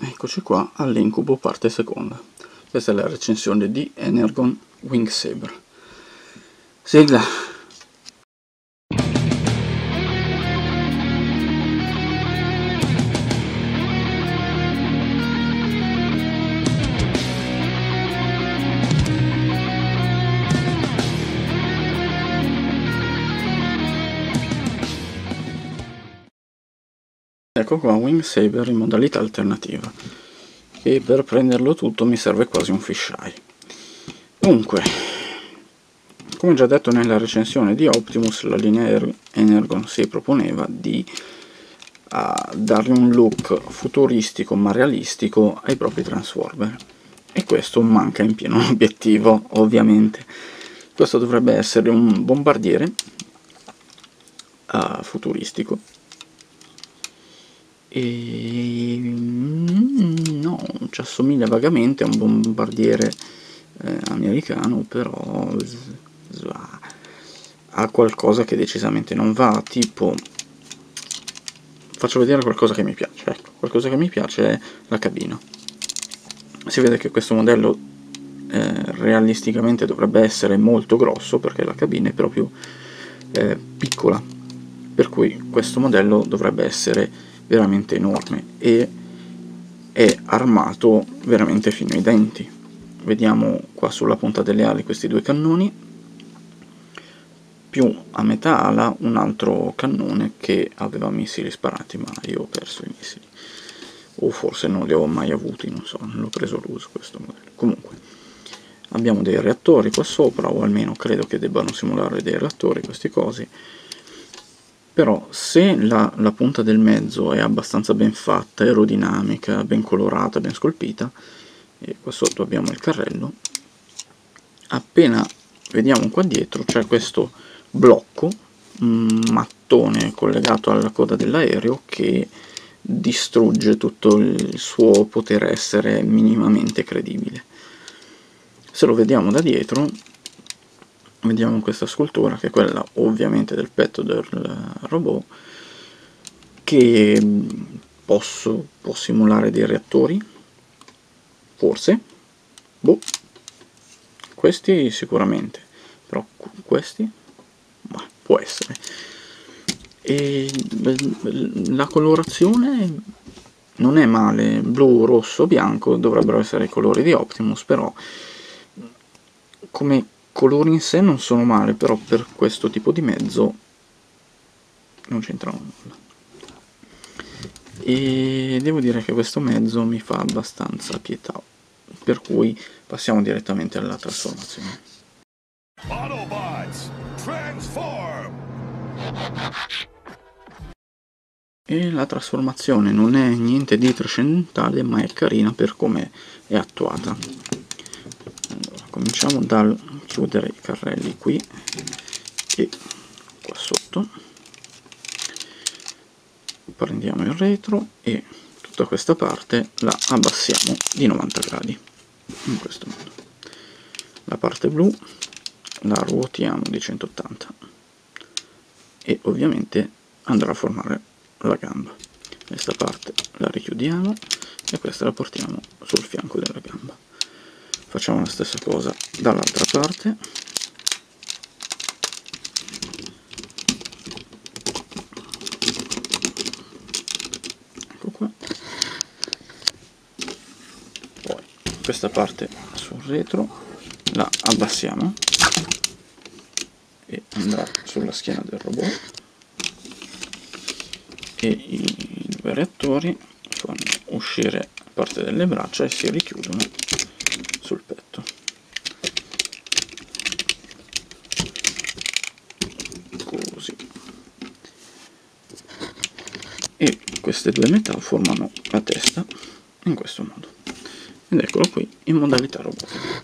eccoci qua all'incubo parte seconda. Questa è la recensione di Energon Wing Saber sigla Ecco qua Wing Saber in modalità alternativa e per prenderlo tutto mi serve quasi un fisheye. Dunque, come già detto nella recensione di Optimus, la linea Energon si proponeva di uh, dargli un look futuristico ma realistico ai propri Transformer e questo manca in pieno obiettivo ovviamente. Questo dovrebbe essere un bombardiere uh, futuristico e mm, no, ci assomiglia vagamente a un bombardiere eh, americano, però ha qualcosa che decisamente non va, tipo faccio vedere qualcosa che mi piace, ecco, qualcosa che mi piace è la cabina. Si vede che questo modello eh, realisticamente dovrebbe essere molto grosso perché la cabina è proprio eh, piccola, per cui questo modello dovrebbe essere veramente enorme e è armato veramente fino ai denti. Vediamo qua sulla punta delle ali questi due cannoni, più a metà ala un altro cannone che aveva missili sparati, ma io ho perso i missili. O forse non li ho mai avuti, non so, non l'ho preso l'uso questo modello. Comunque, abbiamo dei reattori qua sopra, o almeno credo che debbano simulare dei reattori questi cosi, però se la, la, punta del mezzo è abbastanza ben fatta, aerodinamica, ben colorata, ben scolpita, e qua sotto abbiamo il carrello, appena vediamo qua dietro c'è questo blocco, un mattone collegato alla coda dell'aereo che distrugge tutto il suo poter essere minimamente credibile. Se lo vediamo da dietro vediamo questa scultura che è quella ovviamente del petto del robot che mm, posso, può simulare dei reattori? Forse. Boh. Questi sicuramente. Però questi? Ma può essere. E la colorazione non è male. Blu, rosso, bianco dovrebbero essere i colori di Optimus però come colori in sé non sono male, però per questo tipo di mezzo non c'entrano nulla. E devo dire che questo mezzo mi fa abbastanza pietà, per cui passiamo direttamente alla trasformazione. Autobots, transform! E la trasformazione non è niente di trascendentale, ma è carina per come è attuata. Allora, cominciamo dal chiudere i carrelli qui e qua sotto. Prendiamo il retro e tutta questa parte la abbassiamo di 90 gradi in questo modo. La parte blu la ruotiamo di 180 e ovviamente andrà a formare la gamba. Questa parte la richiudiamo e questa la portiamo sul fianco della gamba. Facciamo la stessa cosa dall'altra parte. Ecco qua. Poi questa parte sul retro la abbassiamo e andrà sulla schiena del robot. E i due reattori fanno uscire parte delle braccia e si richiudono sul petto così e queste due metà formano la testa in questo modo ed eccolo qui in modalità robotica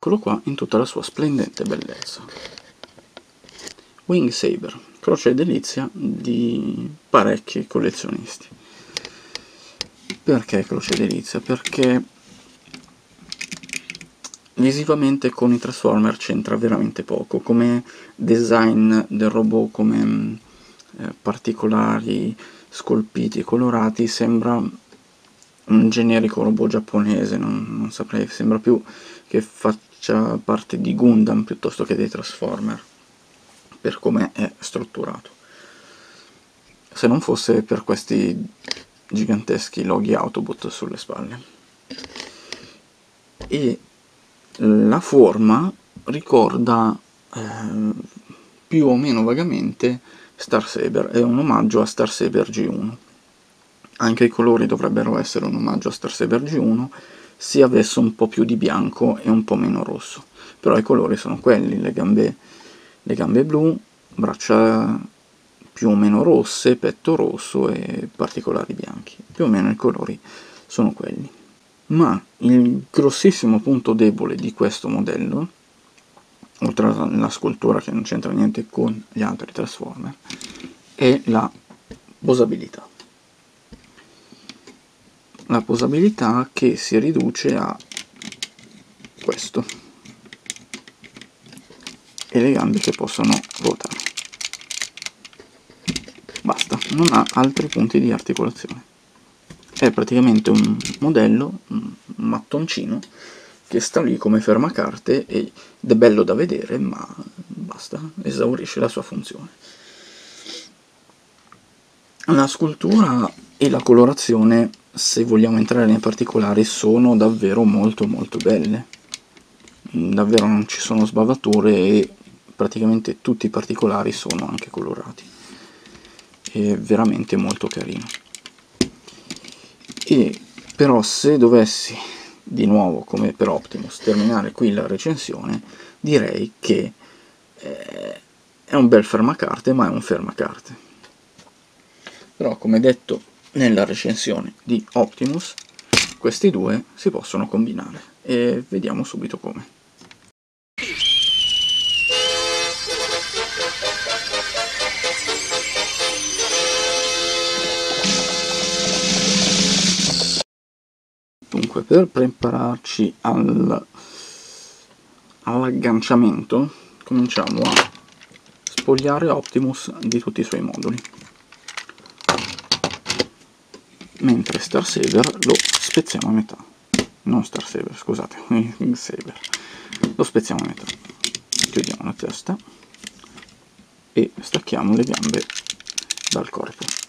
eccolo qua in tutta la sua splendente bellezza Wing Saber croce delizia di parecchi collezionisti. Perché croce delizia? Perché visivamente con i Transformer c'entra veramente poco, come design del robot, come eh, particolari scolpiti e colorati, sembra un generico robot giapponese, non, non saprei, sembra più che faccia parte di Gundam piuttosto che dei Transformer, per come è strutturato. Se non fosse per questi giganteschi loghi Autobot sulle spalle. E la forma ricorda eh, più o meno vagamente Star Saber, è un omaggio a Star Saber G1. Anche i colori dovrebbero essere un omaggio a Star Saber G1 se avesse un po' più di bianco e un po' meno rosso. Però i colori sono quelli, le gambe, le gambe blu, braccia più o meno rosse, petto rosso e particolari bianchi. Più o meno i colori sono quelli. Ma il grossissimo punto debole di questo modello, oltre alla scultura che non c'entra niente con gli altri Transformer, è la posabilità. La posabilità che si riduce a questo e le gambe che possono ruotare basta, non ha altri punti di articolazione è praticamente un modello, un mattoncino che sta lì come fermacarte ed è bello da vedere ma basta, esaurisce la sua funzione. La scultura e la colorazione se vogliamo entrare nei particolari sono davvero molto molto belle. Davvero non ci sono sbavature e praticamente tutti i particolari sono anche colorati. È veramente molto carino però se dovessi di nuovo come per Optimus terminare qui la recensione direi che eh, è un bel fermacarte ma è un fermacarte. Però come detto nella recensione di Optimus questi due si possono combinare e vediamo subito come Dunque, per prepararci al, all'agganciamento, cominciamo a spogliare Optimus di tutti i suoi moduli. Mentre Star Saber lo spezziamo a metà. Non Star Saber, scusate, Saber. Lo spezziamo a metà. Chiudiamo la testa e stacchiamo le gambe dal corpo.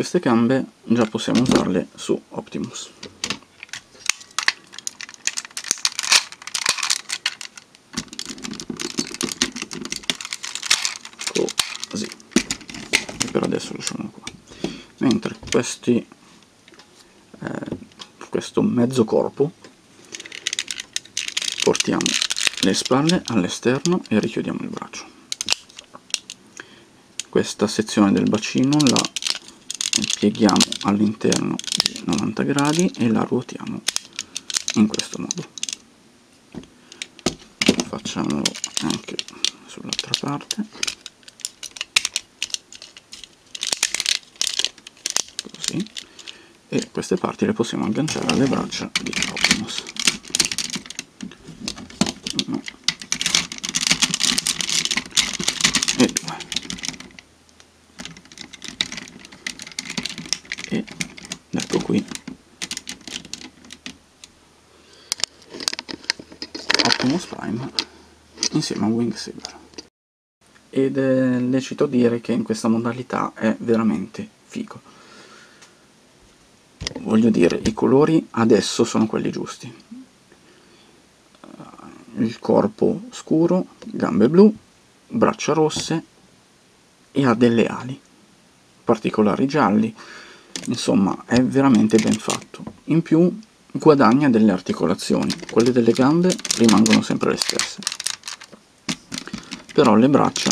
Queste gambe già possiamo usarle su Optimus. Così. E per adesso lasciamo qua. Mentre questi eh, questo mezzo corpo portiamo le spalle all'esterno e richiudiamo il braccio. Questa sezione del bacino la pieghiamo all'interno di 90 gradi e la ruotiamo in questo modo. Facciamolo anche sull'altra parte. Così. E queste parti le possiamo agganciare alle braccia di Optimus e ecco qui. Optimus Prime insieme a Wing Saber. Ed è lecito dire che in questa modalità è veramente figo. Voglio dire i colori adesso sono quelli giusti. Il corpo scuro, gambe blu, braccia rosse e ha delle ali particolari gialli insomma è veramente ben fatto. In più guadagna delle articolazioni. Quelle delle gambe rimangono sempre le stesse. Però le braccia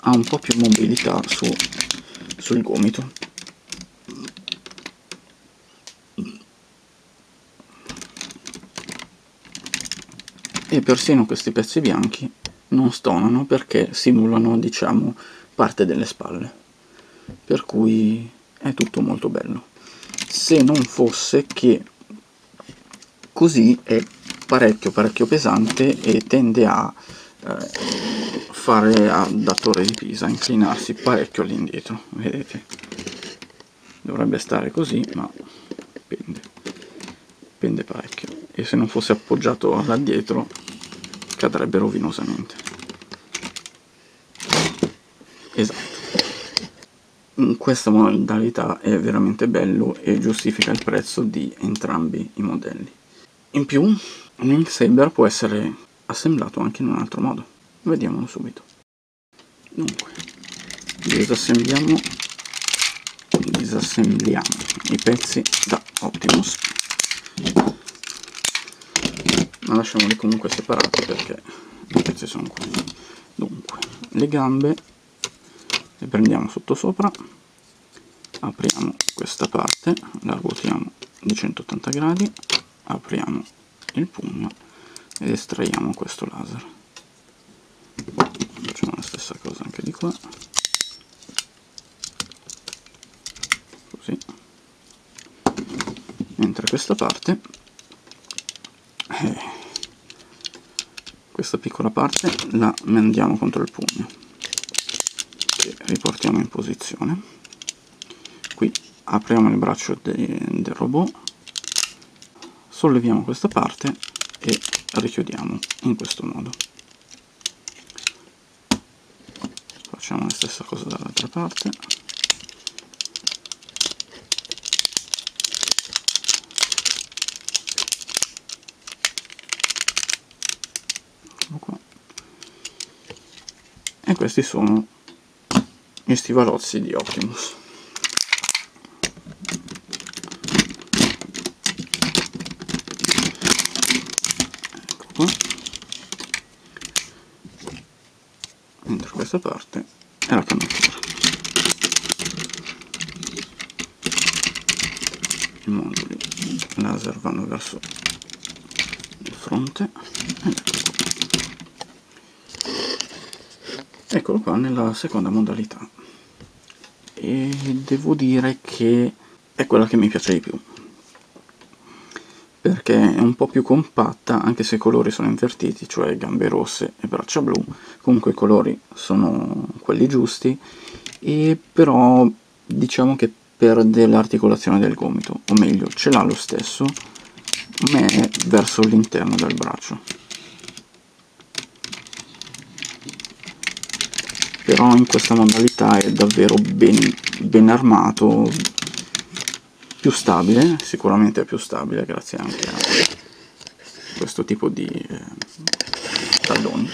ha un po' più mobilità su, sul gomito. E persino questi pezzi bianchi non stonano perché simulano diciamo parte delle spalle. Per cui è tutto molto bello se non fosse che così è parecchio parecchio pesante e tende a eh, fare da torre di Pisa, inclinarsi parecchio all'indietro, vedete? Dovrebbe stare così, ma pende, pende parecchio. E se non fosse appoggiato là dietro, cadrebbe rovinosamente. Esatto. In questa modalità è veramente bello e giustifica il prezzo di entrambi i modelli. In più, un Link Saber può essere assemblato anche in un altro modo. Vediamolo subito. Dunque, disassembliamo, disassembliamo i pezzi da Optimus, ma lasciamoli comunque separati perché i pezzi sono qui. Dunque, le gambe le prendiamo sotto sopra, apriamo questa parte, la ruotiamo di 180 gradi, apriamo il pugno ed estraiamo questo laser. Facciamo la stessa cosa anche di qua. Così. Mentre questa parte eh, questa piccola parte la mandiamo contro il pugno che riportiamo in posizione. Qui apriamo il braccio de, del robot solleviamo questa parte e richiudiamo in questo modo. Facciamo la stessa cosa dall'altra parte. E questi sono gli stivalozzi di Optimus. Questa parte e la canottiera i moduli laser vanno verso il fronte. Eccolo qua nella seconda modalità e devo dire che è quella che mi piace di più. Perché è un po' più compatta anche se i colori sono invertiti, cioè gambe rosse e braccia blu, comunque i colori sono quelli giusti, e però diciamo che perde l'articolazione del gomito, o meglio ce l'ha lo stesso, ma è verso l'interno del braccio. Però in questa modalità è davvero ben, ben armato, più stabile, sicuramente è più stabile grazie anche a questo tipo di eh, talloni.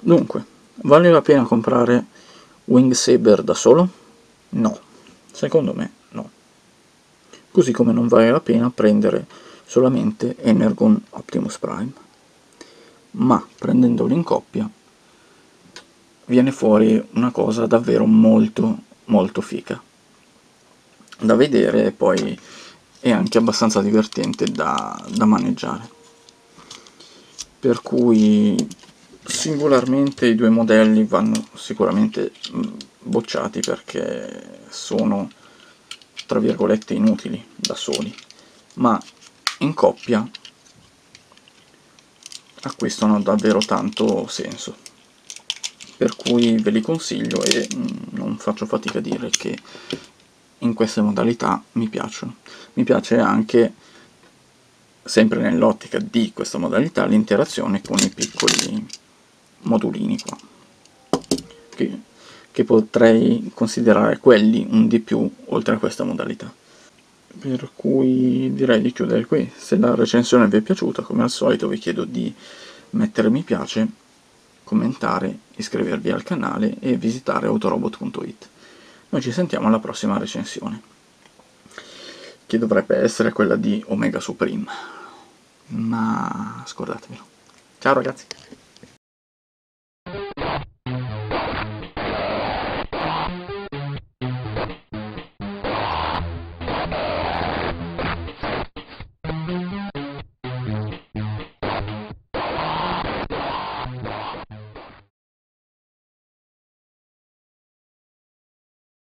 Dunque, vale la pena comprare Wing Saber da solo? No, secondo me no. Così come non vale la pena prendere solamente Energon Optimus Prime. Ma prendendolo in coppia viene fuori una cosa davvero molto molto fica da vedere e poi è anche abbastanza divertente da, da maneggiare per cui singolarmente i due modelli vanno sicuramente mm, bocciati perché sono tra virgolette inutili da soli ma in coppia acquistano davvero tanto senso per cui ve li consiglio e mm, non faccio fatica a dire che in queste modalità mi piacciono. Mi piace anche, sempre nell'ottica di questa modalità, l'interazione con i piccoli modulini qua, che, che potrei considerare quelli un di più oltre a questa modalità. Per cui direi di chiudere qui. Se la recensione vi è piaciuta, come al solito vi chiedo di mettere mi piace commentare, iscrivervi al canale e visitare autorobot.it. Noi ci sentiamo alla prossima recensione, che dovrebbe essere quella di Omega Supreme, ma scordatevelo. Ciao ragazzi!